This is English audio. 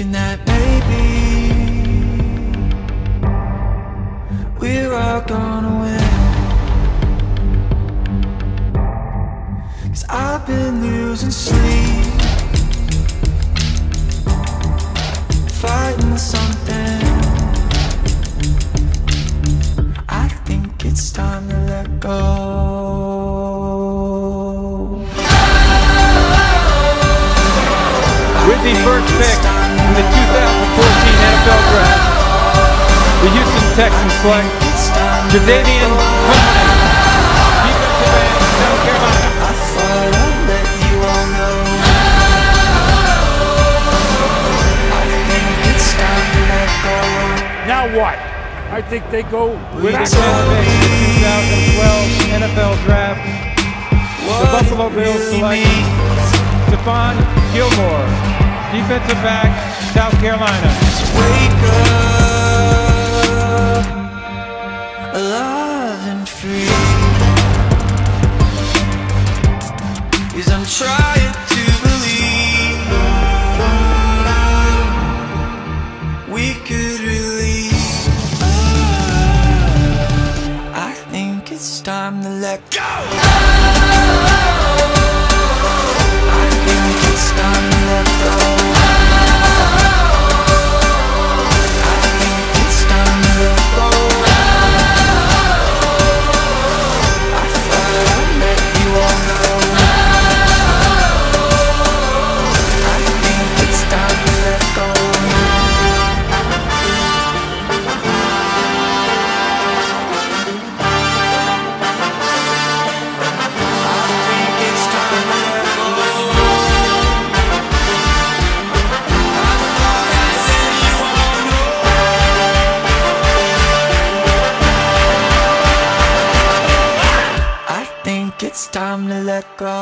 Thinking that maybe we're all gonna win. Cause I've been losing sleep, fighting something. I think it's time to let go. The first pick in the 2014 NFL Draft, the Houston Texans select Jadeveon Clowney, defensive end, South Carolina. I thought I'd let you all know. I think it's time to let go. Now what? I think they go With the Told 10th pick in the 2012 NFL Draft, What the Buffalo Bills really select means Stephon Gilmore, defensive back, South Carolina. wake up alive and free. Cause I'm trying to believe we could release. I think it's time to let go. It's time to let go.